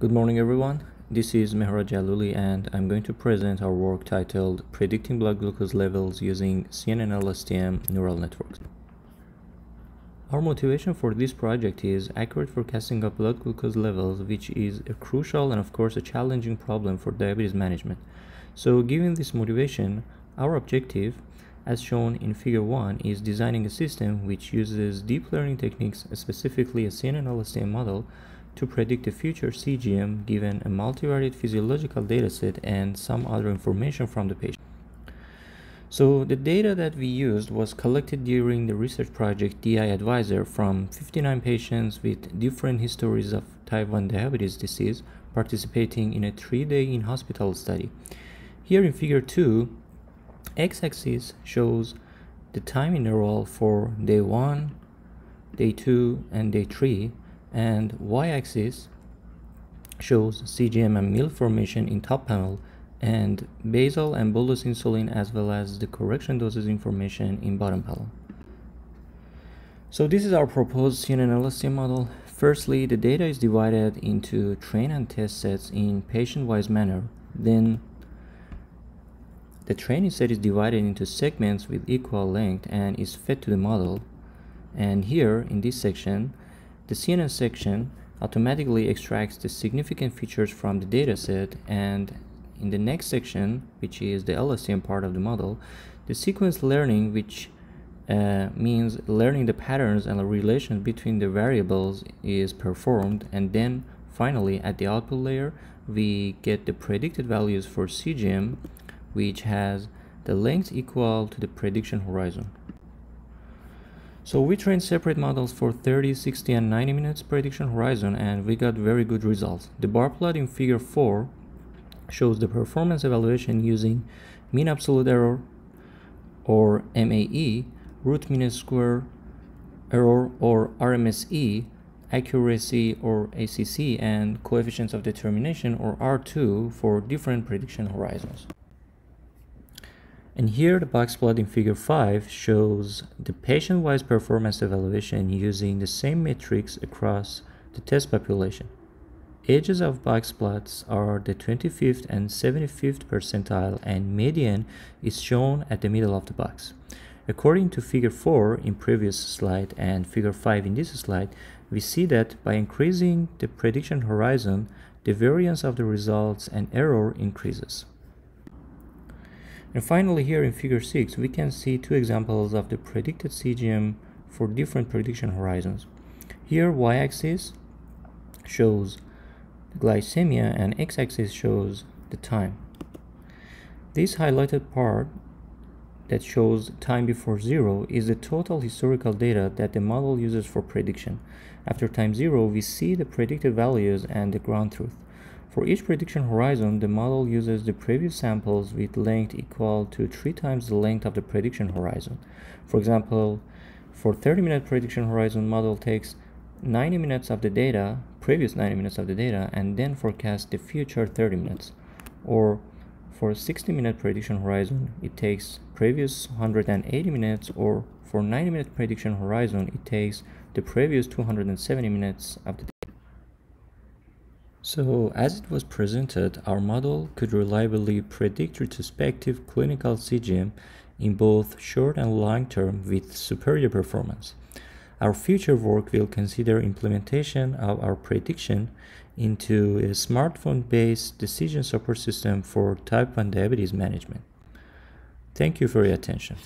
Good morning everyone. This is Mehrad Jaloli and I'm going to present our work titled Predicting Blood Glucose Levels Using CNN LSTM Neural Networks. Our motivation for this project is accurate forecasting of blood glucose levels which is a crucial and of course a challenging problem for diabetes management. So given this motivation, our objective as shown in figure 1 is designing a system which uses deep learning techniques, specifically a CNN LSTM model to predict the future CGM given a multivariate physiological dataset and some other information from the patient. So the data that we used was collected during the research project DIAdvisor from 59 patients with different histories of type 1 diabetes disease participating in a three-day in-hospital study. Here in figure 2, x-axis shows the time interval for day 1, day 2, and day 3 and y-axis shows CGM and meal information in top panel and basal and bolus insulin as well as the correction doses information in bottom panel. So this is our proposed CNN LSTM model. Firstly, the data is divided into train and test sets in patient-wise manner. Then the training set is divided into segments with equal length and is fed to the model. And here in this section, the CNN section automatically extracts the significant features from the dataset and in the next section, which is the LSTM part of the model, the sequence learning, which uh, means learning the patterns and the relations between the variables is performed and then finally at the output layer we get the predicted values for CGM which has the length equal to the prediction horizon. So we trained separate models for 30, 60 and 90 minutes prediction horizon and we got very good results. The bar plot in figure 4 shows the performance evaluation using mean absolute error or MAE, root mean square error or RMSE, accuracy or ACC and coefficients of determination or R2 for different prediction horizons. And here the box plot in figure 5 shows the patient-wise performance evaluation using the same metrics across the test population. Edges of box plots are the 25th and 75th percentile and median is shown at the middle of the box. According to figure 4 in previous slide and figure 5 in this slide, we see that by increasing the prediction horizon, the variance of the results and error increases. And finally here in figure 6 we can see two examples of the predicted CGM for different prediction horizons. Here y-axis shows the glycemia and x-axis shows the time. This highlighted part that shows time before zero is the total historical data that the model uses for prediction. After time zero, we see the predicted values and the ground truth. For each prediction horizon, the model uses the previous samples with length equal to 3 times the length of the prediction horizon. For example, for 30 minute prediction horizon model takes 90 minutes of the data, previous 90 minutes of the data, and then forecasts the future 30 minutes. Or for 60 minute prediction horizon, it takes previous 180 minutes, or for 90 minute prediction horizon, it takes the previous 270 minutes of the so, as it was presented, our model could reliably predict retrospective clinical CGM in both short and long term with superior performance. Our future work will consider implementation of our prediction into a smartphone-based decision support system for type 1 diabetes management. Thank you for your attention.